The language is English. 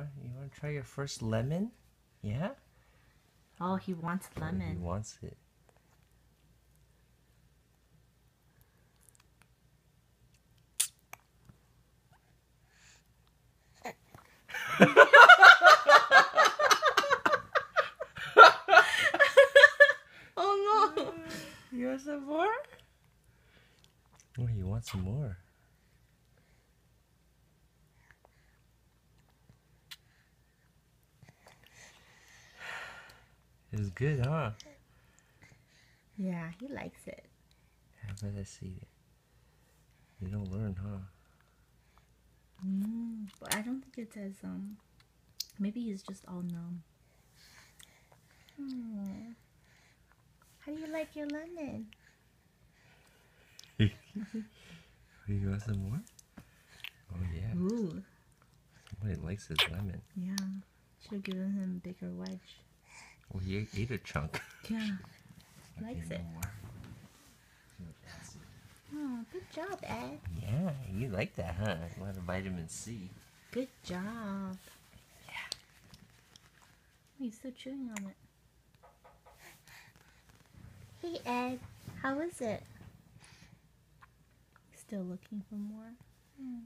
want you want to try your first lemon? Yeah. Oh, he wants oh, lemon. He wants it. Oh no! You want some more? Oh, you want some more? It was good, huh? Yeah, he likes it. How about I see it? You don't learn, huh? Mm, but I don't think it says um. Maybe he's just all numb. Hmm. How do you like your lemon? you want some more? Oh yeah, Ooh, somebody likes his lemon. yeah. Should have given him a bigger wedge. Well, he ate, ate a chunk. Yeah. Likes it. more. See what that's- Oh, good job, Ed. Yeah, you like that, huh? A lot of vitamin C. Good job. Yeah. He's still chewing on it. Hey, Ed. How is it? Still looking for more? Hmm.